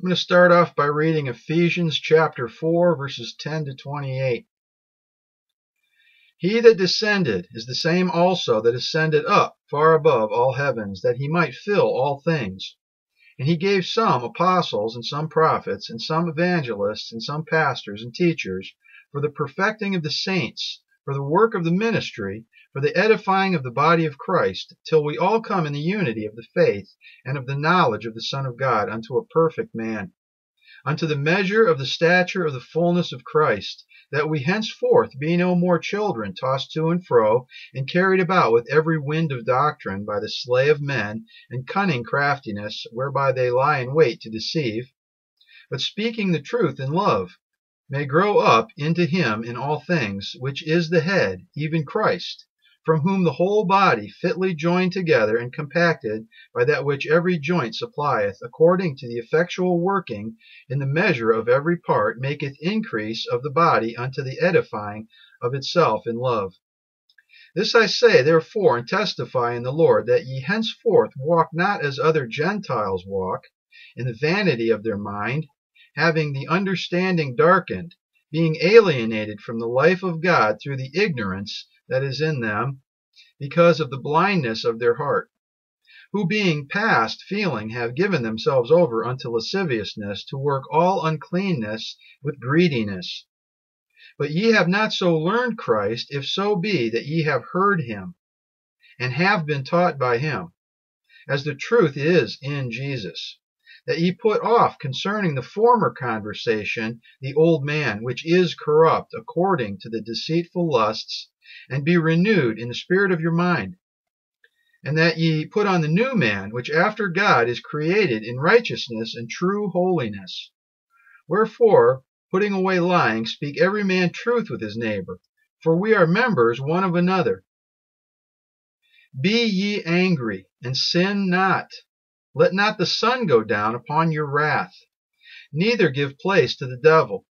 I'm going to start off by reading Ephesians chapter 4, verses 10 to 28. He that descended is the same also that ascended up far above all heavens, that he might fill all things. And he gave some apostles, and some prophets, and some evangelists, and some pastors and teachers, for the perfecting of the saints, for the work of the ministry, for the edifying of the body of Christ, till we all come in the unity of the faith and of the knowledge of the Son of God unto a perfect man, unto the measure of the stature of the fullness of Christ, that we henceforth be no more children tossed to and fro, and carried about with every wind of doctrine by the slay of men and cunning craftiness, whereby they lie in wait to deceive, but speaking the truth in love, may grow up into him in all things, which is the head, even Christ from whom the whole body, fitly joined together and compacted by that which every joint supplieth, according to the effectual working in the measure of every part, maketh increase of the body unto the edifying of itself in love. This I say, therefore, and testify in the Lord, that ye henceforth walk not as other Gentiles walk, in the vanity of their mind, having the understanding darkened, being alienated from the life of God through the ignorance that is in them, because of the blindness of their heart, who being past feeling have given themselves over unto lasciviousness to work all uncleanness with greediness. But ye have not so learned Christ, if so be that ye have heard him, and have been taught by him, as the truth is in Jesus that ye put off concerning the former conversation the old man, which is corrupt according to the deceitful lusts and be renewed in the spirit of your mind, and that ye put on the new man, which after God is created in righteousness and true holiness. Wherefore, putting away lying, speak every man truth with his neighbor, for we are members one of another. Be ye angry, and sin not. Let not the sun go down upon your wrath, neither give place to the devil.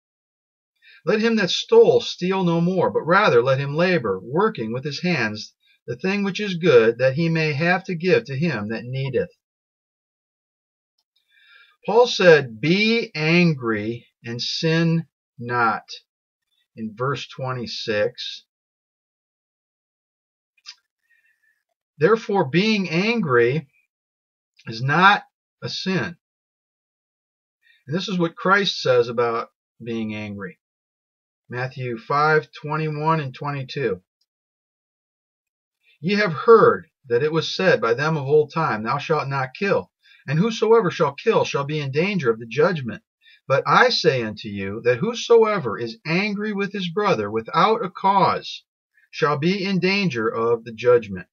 Let him that stole steal no more, but rather let him labor, working with his hands the thing which is good, that he may have to give to him that needeth. Paul said, Be angry and sin not, in verse 26. Therefore, being angry is not a sin. And this is what Christ says about being angry. Matthew 5 21 and 22. Ye have heard that it was said by them of old time, Thou shalt not kill, and whosoever shall kill shall be in danger of the judgment. But I say unto you that whosoever is angry with his brother without a cause shall be in danger of the judgment.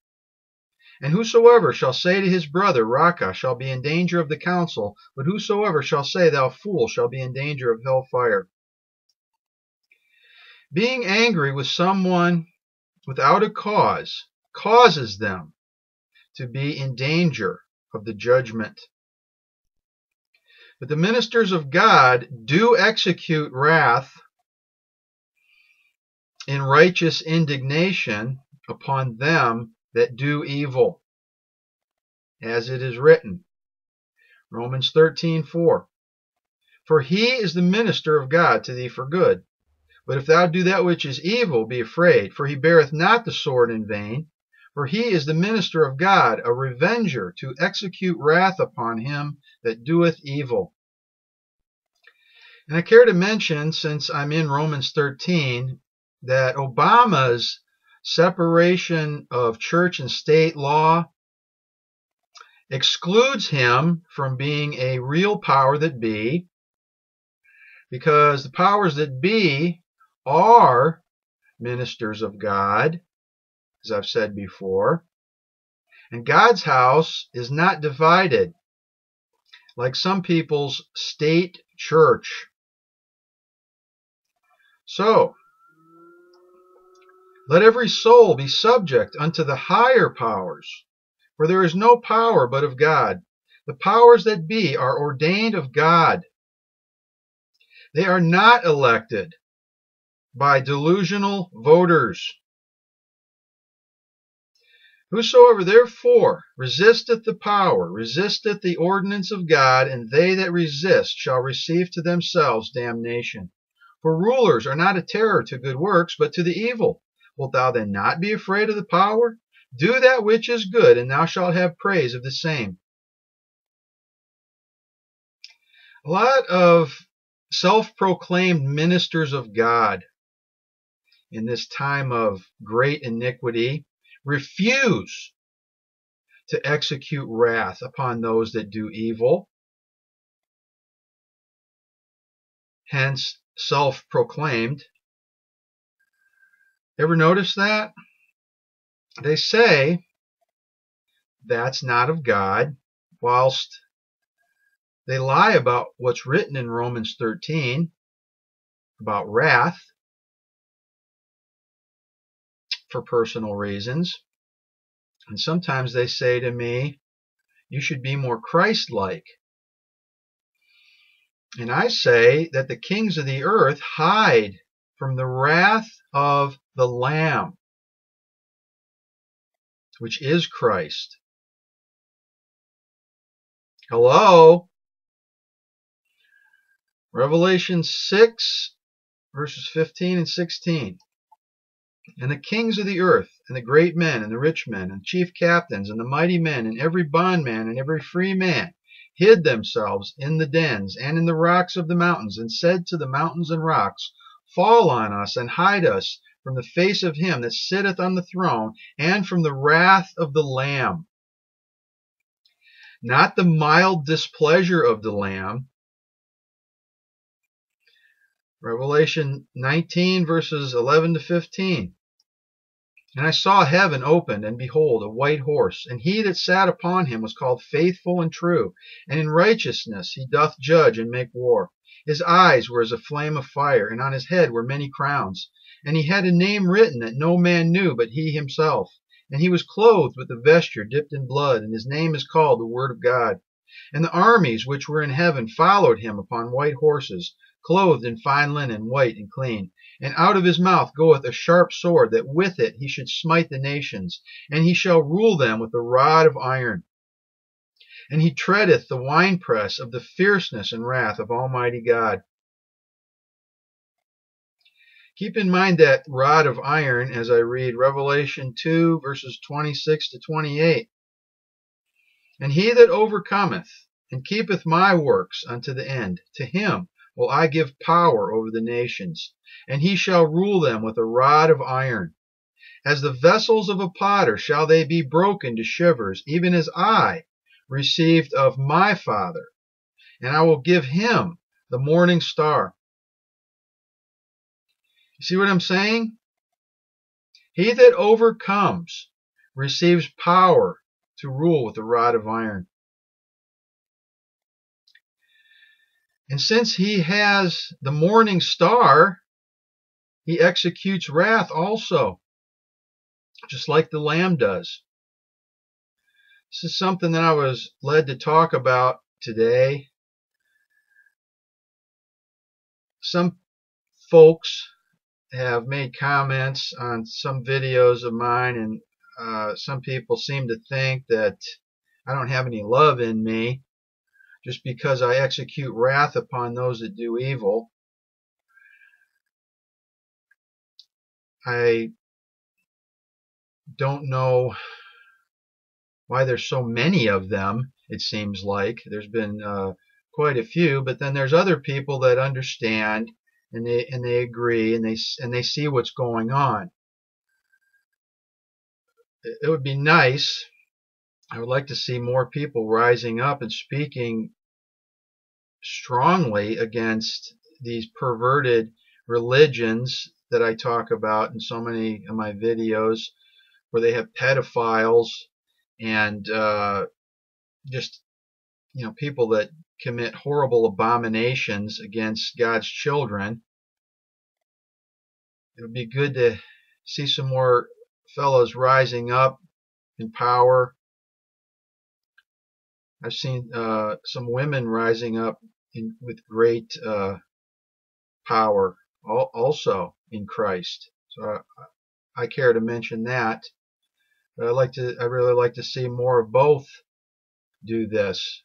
And whosoever shall say to his brother, Raca, shall be in danger of the council, but whosoever shall say, Thou fool, shall be in danger of hell fire. Being angry with someone without a cause causes them to be in danger of the judgment. But the ministers of God do execute wrath in righteous indignation upon them that do evil, as it is written. Romans 13:4. For he is the minister of God to thee for good. But if thou do that which is evil, be afraid, for he beareth not the sword in vain. For he is the minister of God, a revenger to execute wrath upon him that doeth evil. And I care to mention, since I'm in Romans 13, that Obama's separation of church and state law excludes him from being a real power that be, because the powers that be are ministers of God, as I've said before. And God's house is not divided like some people's state church. So, let every soul be subject unto the higher powers, for there is no power but of God. The powers that be are ordained of God. They are not elected by delusional voters. Whosoever therefore resisteth the power, resisteth the ordinance of God, and they that resist shall receive to themselves damnation. For rulers are not a terror to good works, but to the evil. Wilt thou then not be afraid of the power? Do that which is good, and thou shalt have praise of the same. A lot of self proclaimed ministers of God in this time of great iniquity refuse to execute wrath upon those that do evil. Hence, self proclaimed. Ever notice that? They say that's not of God, whilst they lie about what's written in Romans 13 about wrath for personal reasons. And sometimes they say to me, you should be more Christ like. And I say that the kings of the earth hide from the wrath of the Lamb, which is Christ. Hello? Revelation 6, verses 15 and 16. And the kings of the earth, and the great men, and the rich men, and chief captains, and the mighty men, and every bondman, and every free man, hid themselves in the dens and in the rocks of the mountains, and said to the mountains and rocks, Fall on us, and hide us from the face of him that sitteth on the throne, and from the wrath of the Lamb. Not the mild displeasure of the Lamb, Revelation 19, verses 11 to 15. And I saw heaven opened, and behold, a white horse, and he that sat upon him was called Faithful and True, and in righteousness he doth judge and make war. His eyes were as a flame of fire, and on his head were many crowns. And he had a name written that no man knew but he himself. And he was clothed with a vesture dipped in blood, and his name is called the Word of God. And the armies which were in heaven followed him upon white horses, clothed in fine linen, white and clean. And out of his mouth goeth a sharp sword, that with it he should smite the nations, and he shall rule them with a rod of iron. And he treadeth the winepress of the fierceness and wrath of Almighty God. Keep in mind that rod of iron as I read Revelation 2, verses 26 to 28. And he that overcometh and keepeth my works unto the end, to him will I give power over the nations, and he shall rule them with a rod of iron. As the vessels of a potter shall they be broken to shivers, even as I received of my Father. And I will give him the morning star. See what I'm saying? He that overcomes receives power to rule with a rod of iron. And since he has the morning star, he executes wrath also, just like the Lamb does. This is something that I was led to talk about today. Some folks have made comments on some videos of mine, and uh, some people seem to think that I don't have any love in me just because I execute wrath upon those that do evil. I don't know why there's so many of them, it seems like. There's been uh, quite a few, but then there's other people that understand and they and they agree and they and they see what's going on. It would be nice. I would like to see more people rising up and speaking strongly against these perverted religions that I talk about in so many of my videos where they have pedophiles and uh, just you know people that commit horrible abominations against God's children. It would be good to see some more fellows rising up in power. I've seen uh, some women rising up in, with great uh, power also in Christ. So I, I care to mention that. But I like to, I really like to see more of both do this.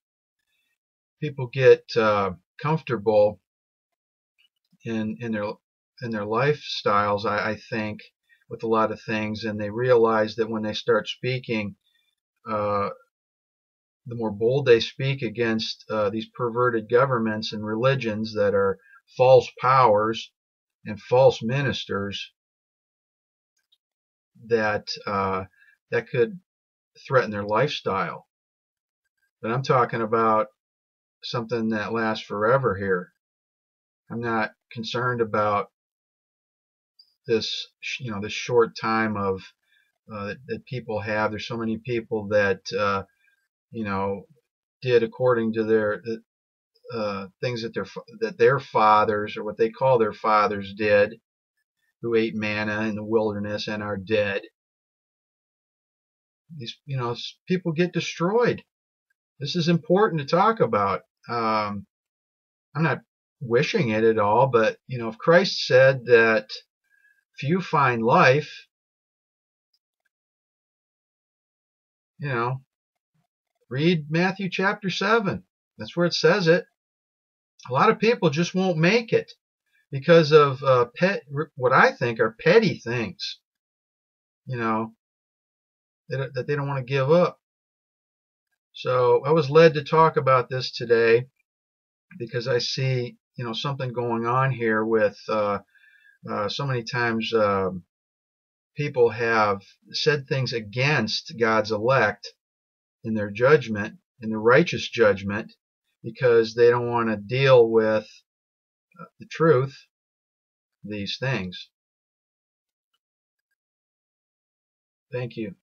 People get uh, comfortable in in their in their lifestyles, I, I think, with a lot of things, and they realize that when they start speaking, uh, the more bold they speak against uh, these perverted governments and religions that are false powers and false ministers, that uh, that could threaten their lifestyle. But I'm talking about something that lasts forever here. I'm not concerned about this, you know, this short time of uh, that, that, people have. There's so many people that, uh, you know, did according to their uh, things that their that their fathers or what they call their fathers did, who ate manna in the wilderness and are dead. These, you know, people get destroyed. This is important to talk about. Um, I'm not wishing it at all, but you know, if Christ said that you find life, you know, read Matthew chapter 7. That's where it says it. A lot of people just won't make it because of uh, pet, what I think are petty things, you know, that, that they don't want to give up. So I was led to talk about this today because I see, you know, something going on here with uh, uh, so many times uh, people have said things against God's elect in their judgment, in the righteous judgment, because they don't want to deal with uh, the truth, these things. Thank you.